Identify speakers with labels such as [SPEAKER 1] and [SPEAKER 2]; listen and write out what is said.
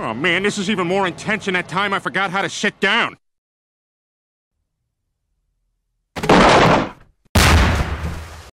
[SPEAKER 1] Oh man, this is even more intense than that time I forgot how to sit down.